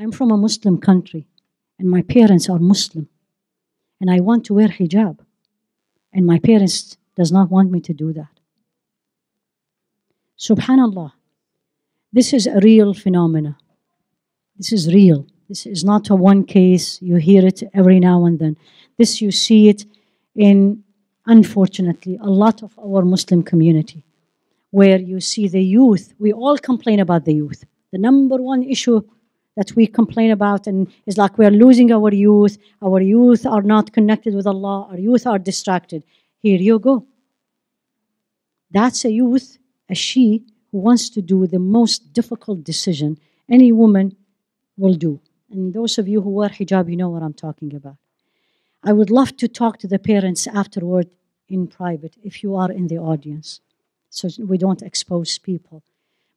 I'm from a Muslim country, and my parents are Muslim, and I want to wear hijab, and my parents does not want me to do that. Subhanallah, this is a real phenomena. This is real. This is not a one case. You hear it every now and then. This you see it in, unfortunately, a lot of our Muslim community, where you see the youth. We all complain about the youth. The number one issue that we complain about and it's like we're losing our youth. Our youth are not connected with Allah. Our youth are distracted. Here you go. That's a youth, a she who wants to do the most difficult decision any woman will do. And those of you who wear hijab, you know what I'm talking about. I would love to talk to the parents afterward in private if you are in the audience, so we don't expose people.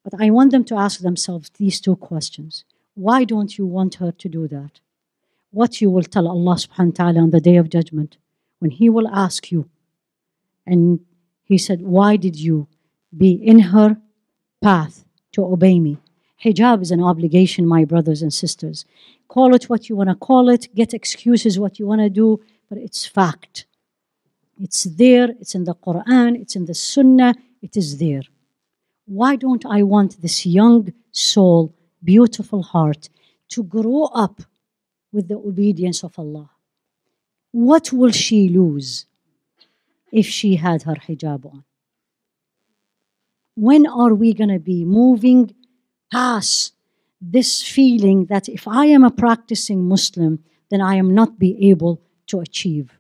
But I want them to ask themselves these two questions. Why don't you want her to do that? What you will tell Allah subhanahu wa ta'ala on the day of judgment when He will ask you. And He said, Why did you be in her path to obey me? Hijab is an obligation, my brothers and sisters. Call it what you want to call it, get excuses what you want to do, but it's fact. It's there, it's in the Quran, it's in the Sunnah, it is there. Why don't I want this young soul, beautiful heart, to grow up with the obedience of Allah? What will she lose if she had her hijab on? When are we going to be moving past this feeling that if I am a practicing Muslim, then I am not be able to achieve.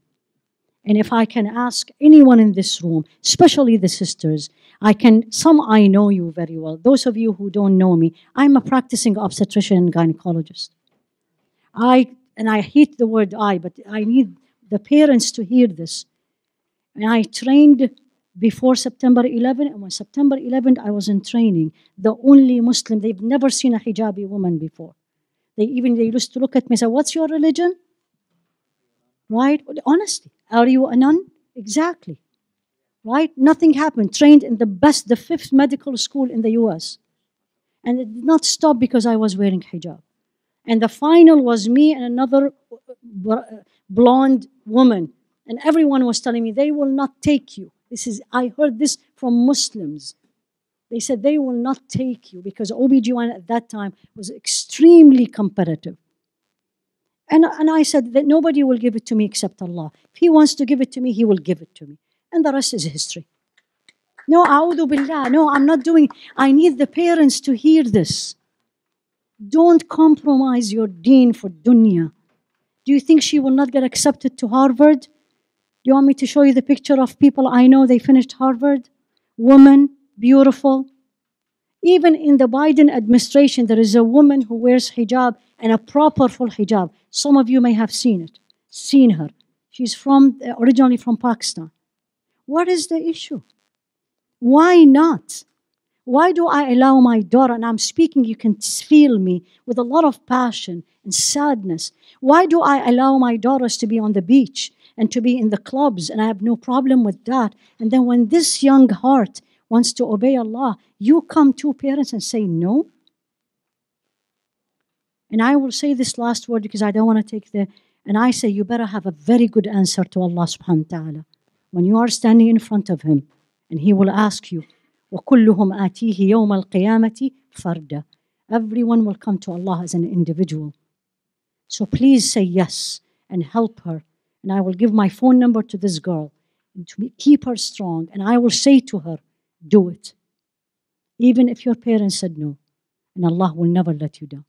And if I can ask anyone in this room, especially the sisters, I can, some I know you very well. Those of you who don't know me, I'm a practicing obstetrician and gynecologist. I, and I hate the word I, but I need the parents to hear this. And I trained before September 11, and when September 11, I was in training. The only Muslim, they've never seen a hijabi woman before. They even they used to look at me and say, What's your religion? Right? Honesty. Are you a nun? Exactly. Right? Nothing happened. Trained in the best, the fifth medical school in the US. And it did not stop because I was wearing hijab. And the final was me and another uh, uh, blonde woman. And everyone was telling me, they will not take you. This is, I heard this from Muslims. They said they will not take you because OBGYN at that time was extremely competitive. And, and I said that nobody will give it to me except Allah. If He wants to give it to me, He will give it to me. And the rest is history. No, a'udhu billah. No, I'm not doing I need the parents to hear this. Don't compromise your deen for dunya. Do you think she will not get accepted to Harvard? Do you want me to show you the picture of people I know they finished Harvard? Woman, beautiful. Even in the Biden administration, there is a woman who wears hijab and a proper full hijab. Some of you may have seen it, seen her. She's from uh, originally from Pakistan. What is the issue? Why not? Why do I allow my daughter, and I'm speaking, you can feel me with a lot of passion and sadness. Why do I allow my daughters to be on the beach and to be in the clubs, and I have no problem with that. And then when this young heart wants to obey Allah, you come to parents and say no. And I will say this last word because I don't want to take the and I say you better have a very good answer to Allah subhanahu wa ta'ala. When you are standing in front of him and he will ask you, وَكُلُّهُمْ آتِيهِ يَوْمَ الْقِيَامَةِ فَرْدًا Everyone will come to Allah as an individual. So please say yes and help her and I will give my phone number to this girl and to keep her strong. And I will say to her, do it. Even if your parents said no. And Allah will never let you down.